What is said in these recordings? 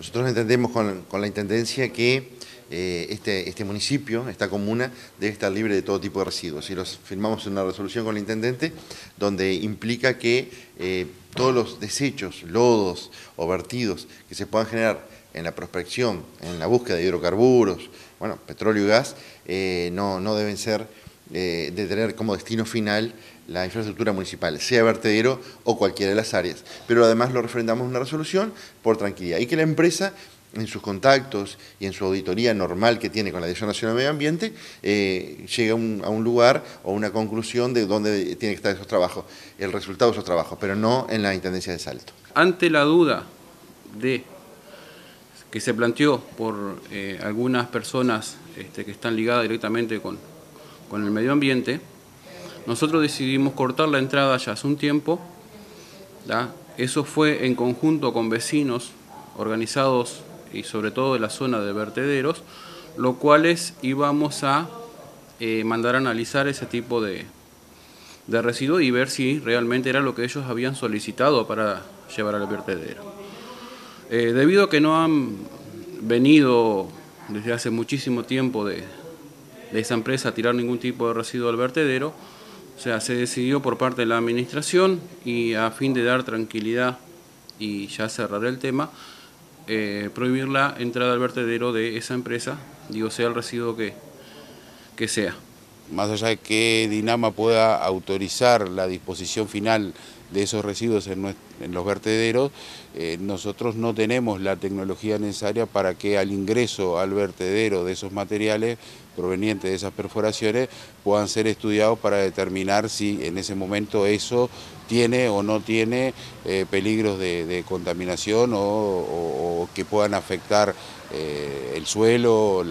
Nosotros entendemos con, la Intendencia que eh, este, este, municipio, esta comuna, debe estar libre de todo tipo de residuos. Y los firmamos en una resolución con el Intendente donde implica que eh, todos los desechos, lodos o vertidos que se puedan generar en la prospección, en la búsqueda de hidrocarburos, bueno, petróleo y gas, eh, no, no deben ser de tener como destino final la infraestructura municipal, sea vertedero o cualquiera de las áreas. Pero además lo refrendamos en una resolución por tranquilidad y que la empresa en sus contactos y en su auditoría normal que tiene con la Dirección Nacional de Medio Ambiente, eh, llega a un lugar o una conclusión de dónde tiene que estar esos trabajos, el resultado de esos trabajos, pero no en la Intendencia de Salto. Ante la duda de que se planteó por eh, algunas personas este, que están ligadas directamente con, con el medio ambiente, nosotros decidimos cortar la entrada ya hace un tiempo. Eso fue en conjunto con vecinos organizados y sobre todo de la zona de vertederos, lo cuales íbamos a eh, mandar a analizar ese tipo de, de residuos y ver si realmente era lo que ellos habían solicitado para llevar al vertedero. Eh, debido a que no han venido desde hace muchísimo tiempo de, de esa empresa tirar ningún tipo de residuo al vertedero, o sea, se decidió por parte de la administración y a fin de dar tranquilidad y ya cerrar el tema, eh, prohibir la entrada al vertedero de esa empresa, digo, sea el residuo que, que sea. Más allá de que Dinama pueda autorizar la disposición final de esos residuos en, los vertederos, eh, nosotros no tenemos la tecnología necesaria para que al ingreso al vertedero de esos materiales provenientes de esas perforaciones puedan ser estudiados para determinar si en ese momento eso tiene o no tiene eh, peligros de, contaminación o, que puedan afectar eh, el suelo,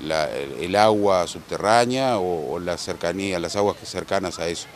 el agua subterránea o, la cercanía, las aguas cercanas a eso.